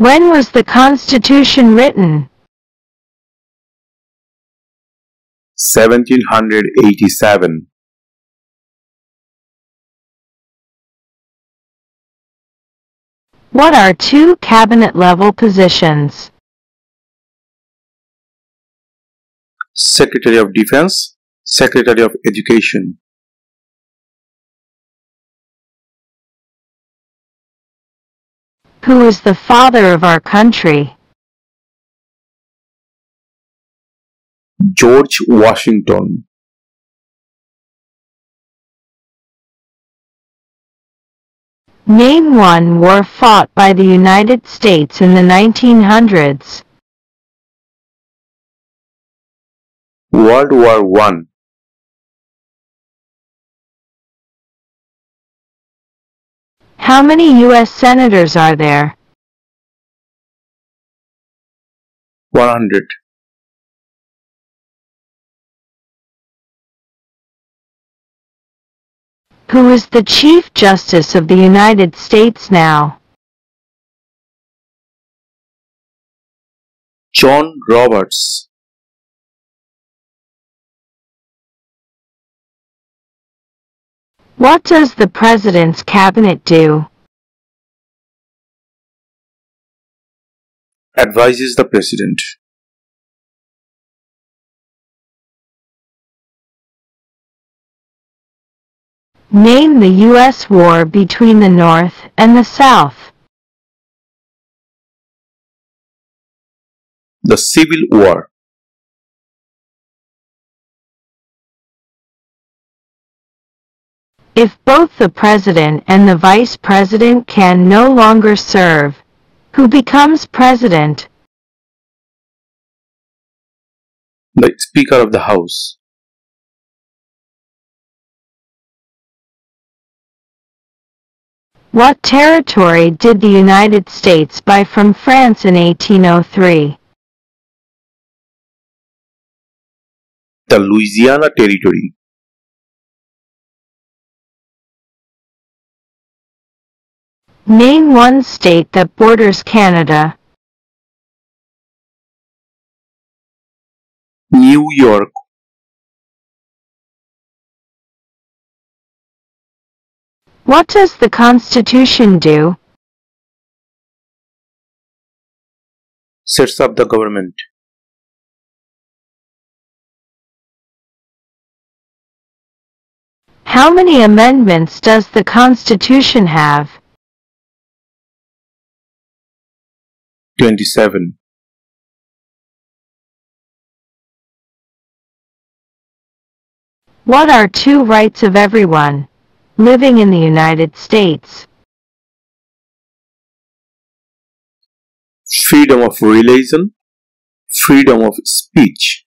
When was the Constitution written? 1787. What are two cabinet-level positions? Secretary of Defense, Secretary of Education. Who is the father of our country? George Washington. Name one war fought by the United States in the 1900s. World War One. How many U.S. senators are there? 100. Who is the Chief Justice of the United States now? John Roberts. What does the President's Cabinet do? Advises the President. Name the U.S. war between the North and the South. The Civil War. If both the President and the Vice President can no longer serve, who becomes President? The Speaker of the House. What territory did the United States buy from France in 1803? The Louisiana Territory. Name one state that borders Canada. New York. What does the Constitution do? Sets up the government. How many amendments does the Constitution have? 27. What are two rights of everyone living in the United States? Freedom of religion. Freedom of speech.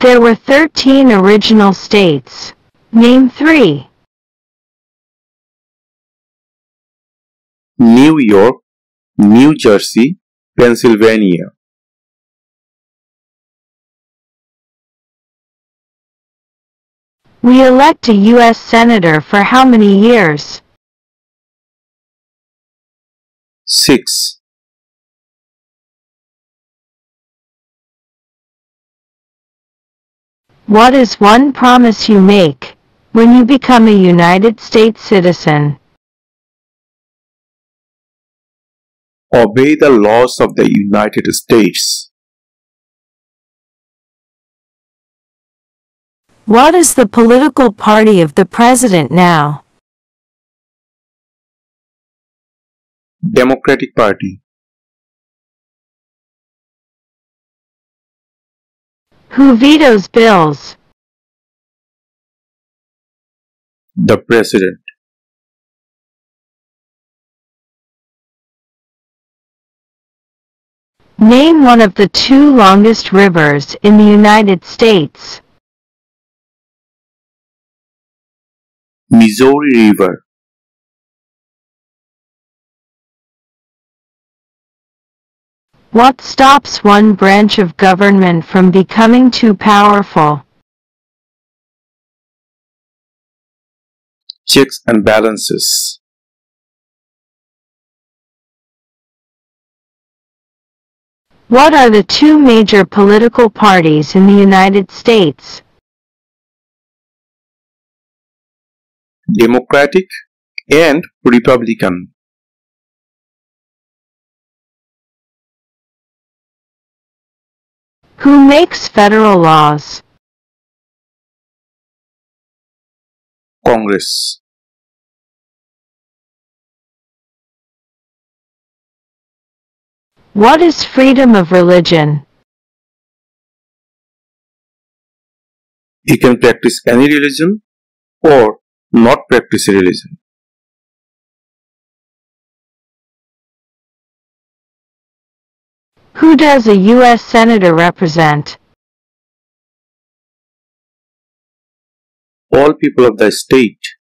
There were 13 original states. Name three. New York, New Jersey, Pennsylvania. We elect a U.S. Senator for how many years? 6. What is one promise you make when you become a United States citizen? Obey the laws of the United States. What is the political party of the president now? Democratic Party. Who vetoes bills? The President. Name one of the two longest rivers in the United States. Missouri River. What stops one branch of government from becoming too powerful? checks and balances. What are the two major political parties in the United States? Democratic and Republican. Who makes federal laws? Congress. What is freedom of religion? You can practice any religion or not practice religion. Who does a U.S. Senator represent? All people of the state.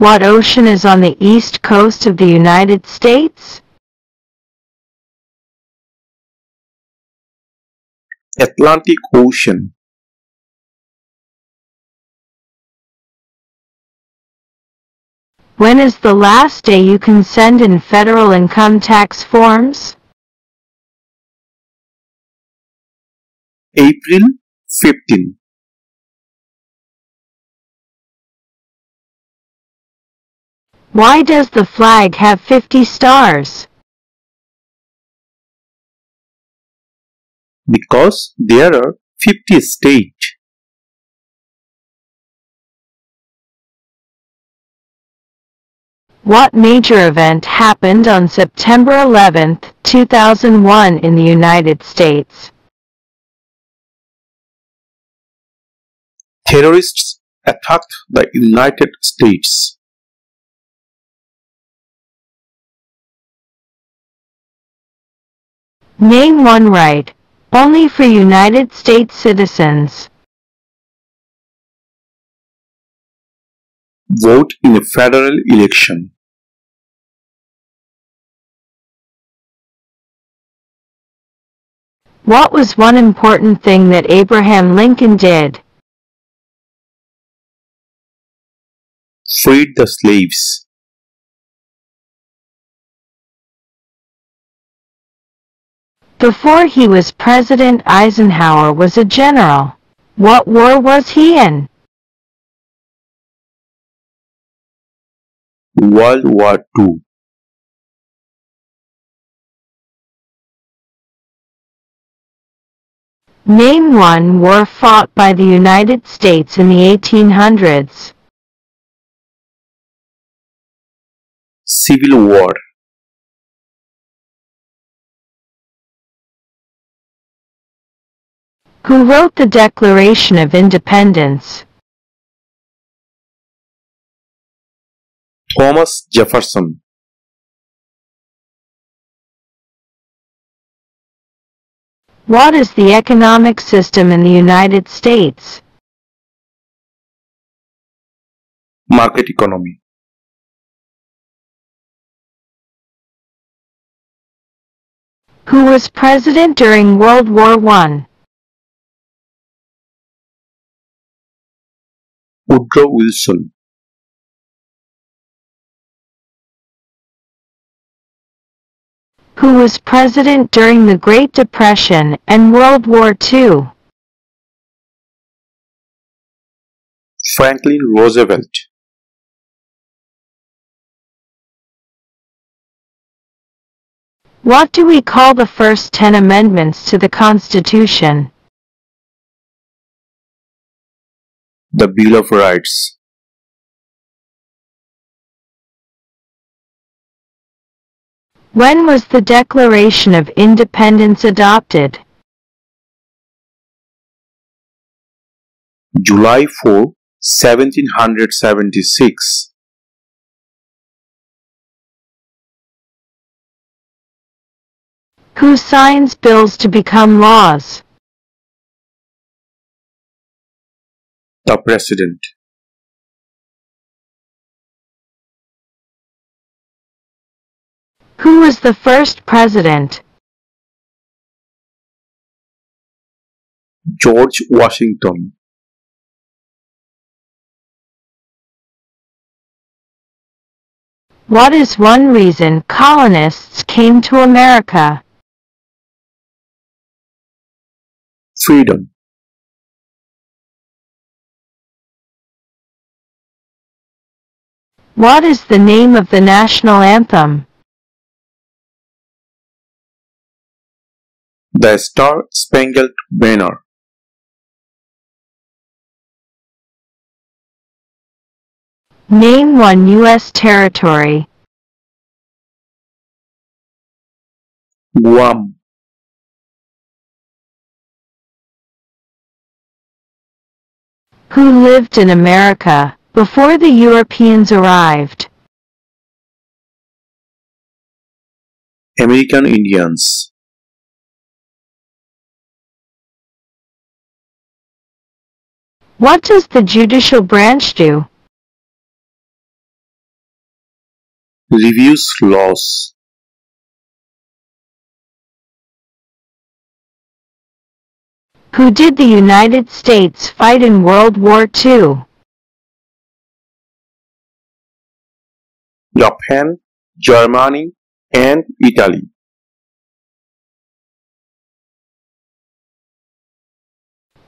What ocean is on the east coast of the United States? Atlantic Ocean. When is the last day you can send in federal income tax forms? April 15. Why does the flag have 50 stars? Because there are 50 states. What major event happened on September 11, 2001 in the United States? Terrorists attacked the United States. Name one right, only for United States citizens. Vote in a federal election. What was one important thing that Abraham Lincoln did? Freed the slaves. Before he was president Eisenhower was a general. What war was he in? World War II. Name one war fought by the United States in the 1800s. Civil War. Who wrote the Declaration of Independence? Thomas Jefferson. What is the economic system in the United States? Market economy. Who was president during World War I? Woodrow Wilson. Who was president during the Great Depression and World War II? Franklin Roosevelt. What do we call the first ten amendments to the Constitution? The Bill of Rights. When was the Declaration of Independence adopted? July 4, 1776. Who signs bills to become laws? The President. Who was the first president? George Washington. What is one reason colonists came to America? Freedom. What is the name of the national anthem? The Star Spangled Banner. Name one U.S. territory. Guam. Who lived in America before the Europeans arrived? American Indians. What does the judicial branch do? Reviews laws. Who did the United States fight in World War II? Japan, Germany, and Italy.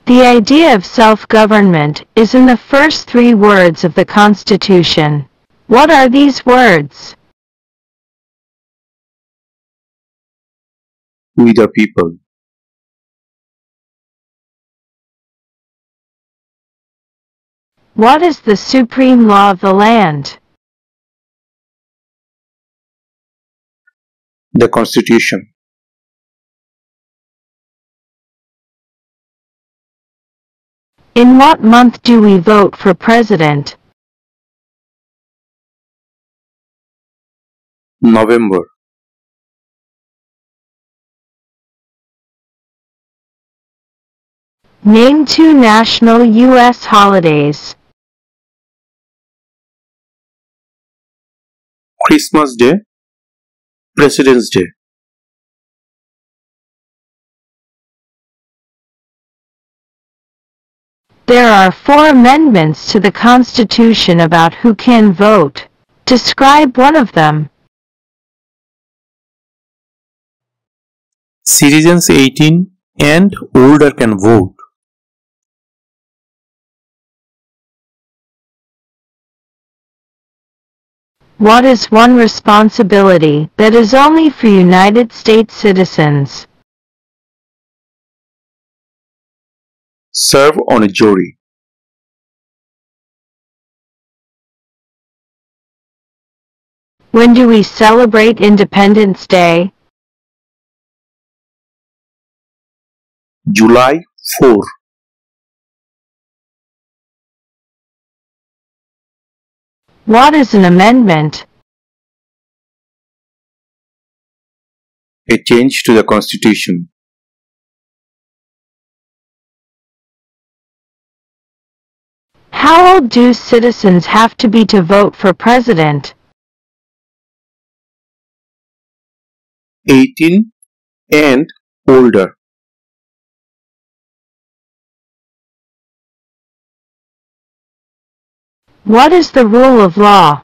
The idea of self-government is in the first three words of the Constitution. What are these words? We the people. What is the supreme law of the land? The Constitution. In what month do we vote for president? November. Name two national U.S. holidays. Christmas Day. President's Day. There are four amendments to the Constitution about who can vote. Describe one of them. Citizens 18 and older can vote. What is one responsibility that is only for United States citizens? Serve on a jury. When do we celebrate Independence Day? July 4. What is an amendment? A change to the Constitution. How old do citizens have to be to vote for president? 18 and older. What is the rule of law?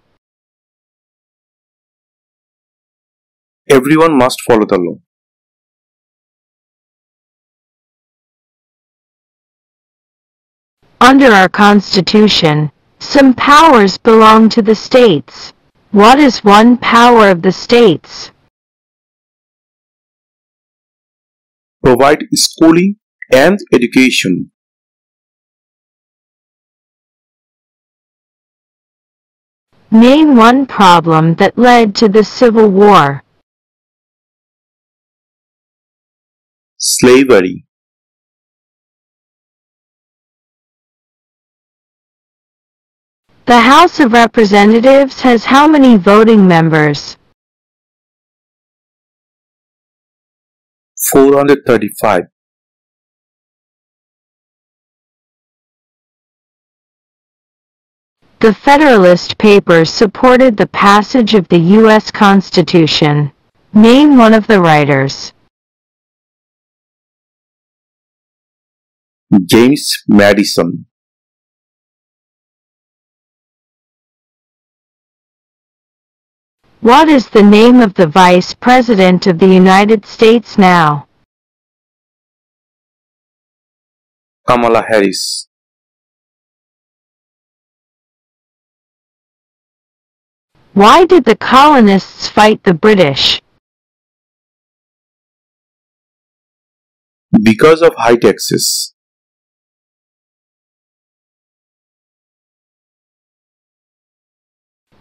Everyone must follow the law. Under our Constitution, some powers belong to the states. What is one power of the states? Provide schooling and education. Name one problem that led to the Civil War. Slavery. The House of Representatives has how many voting members? 435. The Federalist Papers supported the passage of the U.S. Constitution. Name one of the writers. James Madison. What is the name of the Vice President of the United States now? Kamala Harris. Why did the colonists fight the British? Because of high taxes.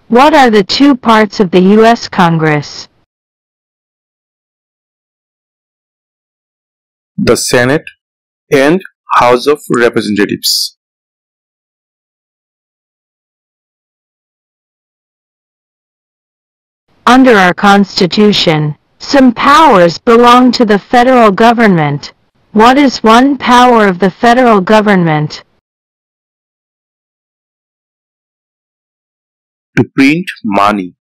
What are the two parts of the U.S. Congress? The Senate and House of Representatives. Under our Constitution, some powers belong to the federal government. What is one power of the federal government? To print money.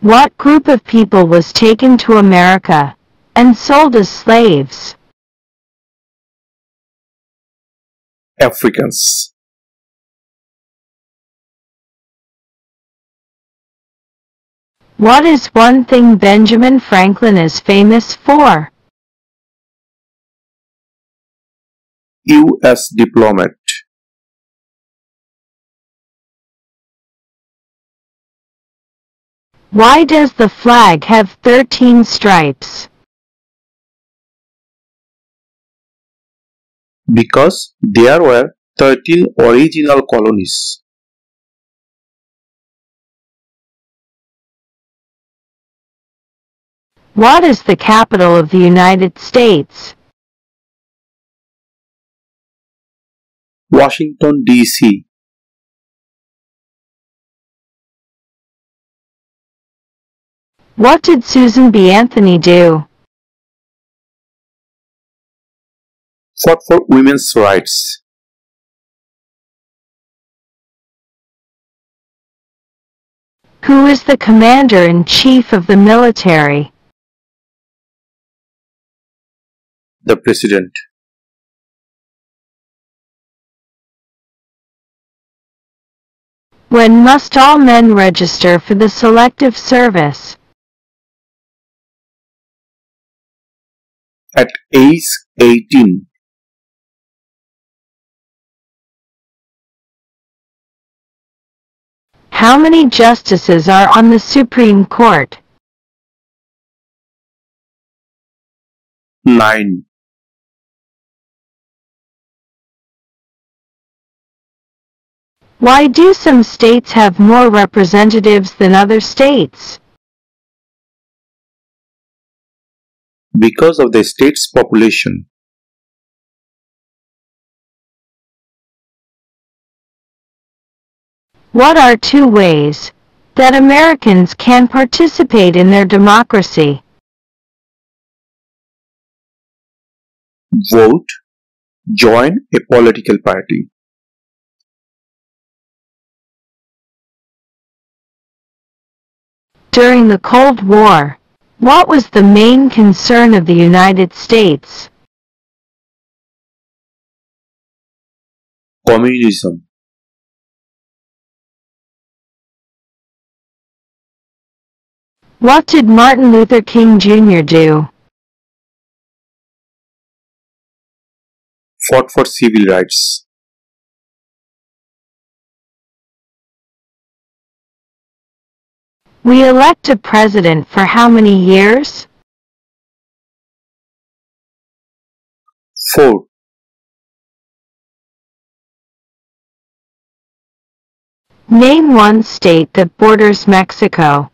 What group of people was taken to America and sold as slaves? Africans. What is one thing Benjamin Franklin is famous for? U.S. diplomat. Why does the flag have 13 stripes? Because there were 13 original colonies. What is the capital of the United States? Washington, D.C. What did Susan B. Anthony do? Fought for women's rights. Who is the commander-in-chief of the military? The president. When must all men register for the Selective Service? At age 18. How many justices are on the Supreme Court? 9. Why do some states have more representatives than other states? Because of the state's population. What are two ways that Americans can participate in their democracy? Vote. Join a political party. During the Cold War, what was the main concern of the United States? Communism. What did Martin Luther King Jr. do? Fought for civil rights. We elect a president for how many years? 4. Name one state that borders Mexico.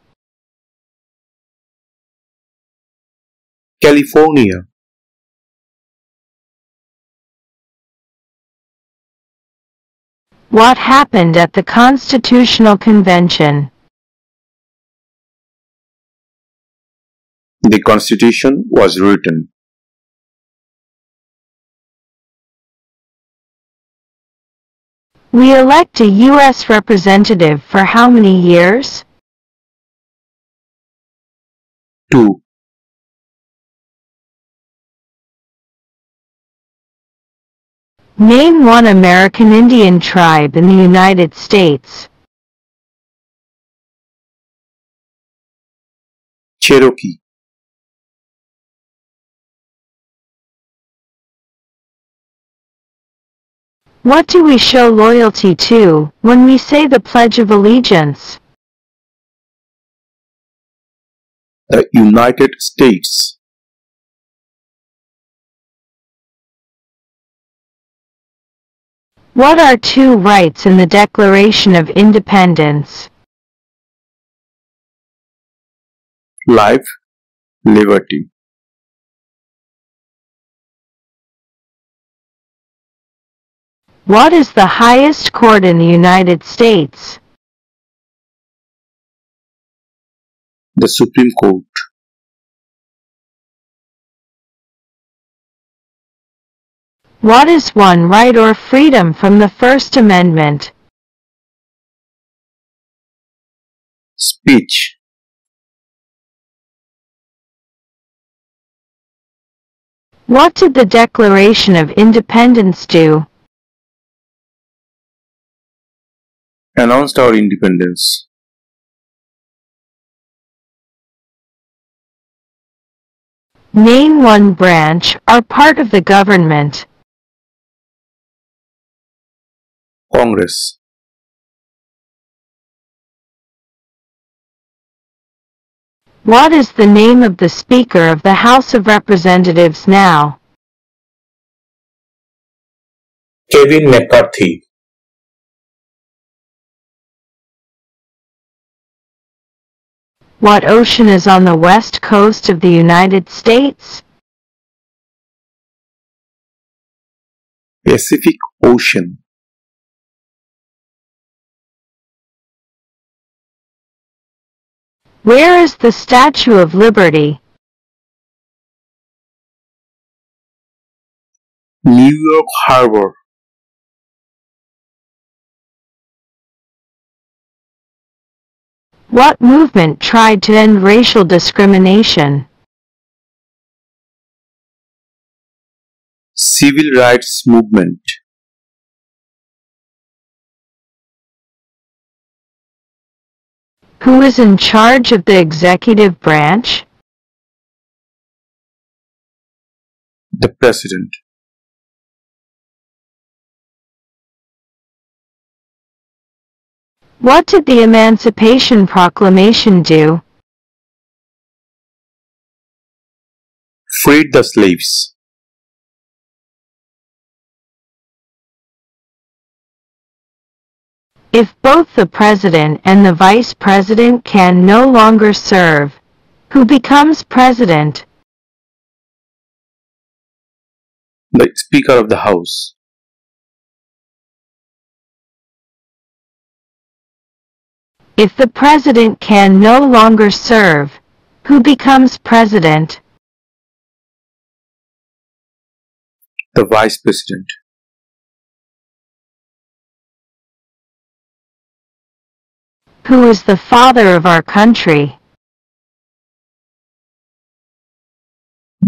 California. What happened at the Constitutional Convention? the constitution was written. We elect a U.S. representative for how many years? 2. Name one American Indian tribe in the United States. Cherokee What do we show loyalty to when we say the Pledge of Allegiance? the United States, What are two rights in the Declaration of Independence? life, liberty, What is the highest court in the United States? the Supreme Court, What is one right or freedom from the First Amendment? speech, What did the Declaration of Independence do? Announced our independence, Name one branch or part of the government. Congress, What is the name of the Speaker of the House of Representatives now? Kevin McCarthy, What ocean is on the west coast of the United States? Pacific Ocean, Where is the Statue of Liberty? New York Harbor, What movement tried to end racial discrimination? Civil Rights Movement, Who is in charge of the executive branch? the President, What did the Emancipation Proclamation do? freed the slaves, If both the president and the vice president can no longer serve, who becomes president? the Speaker of the House, If the president can no longer serve, who becomes president? the Vice President, Who is the father of our country?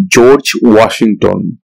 George Washington,